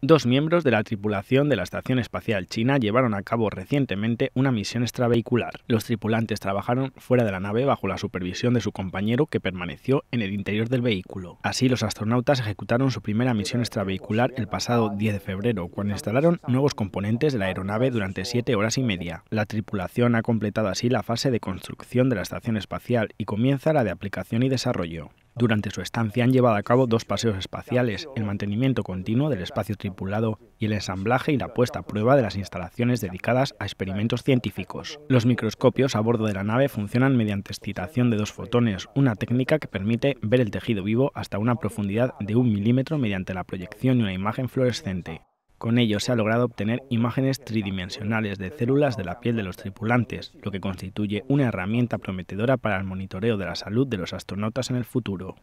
Dos miembros de la tripulación de la Estación Espacial China llevaron a cabo recientemente una misión extravehicular. Los tripulantes trabajaron fuera de la nave bajo la supervisión de su compañero que permaneció en el interior del vehículo. Así, los astronautas ejecutaron su primera misión extravehicular el pasado 10 de febrero, cuando instalaron nuevos componentes de la aeronave durante siete horas y media. La tripulación ha completado así la fase de construcción de la estación espacial y comienza la de aplicación y desarrollo. Durante su estancia han llevado a cabo dos paseos espaciales, el mantenimiento continuo del espacio tripulado y el ensamblaje y la puesta a prueba de las instalaciones dedicadas a experimentos científicos. Los microscopios a bordo de la nave funcionan mediante excitación de dos fotones, una técnica que permite ver el tejido vivo hasta una profundidad de un milímetro mediante la proyección de una imagen fluorescente. Con ello se ha logrado obtener imágenes tridimensionales de células de la piel de los tripulantes, lo que constituye una herramienta prometedora para el monitoreo de la salud de los astronautas en el futuro.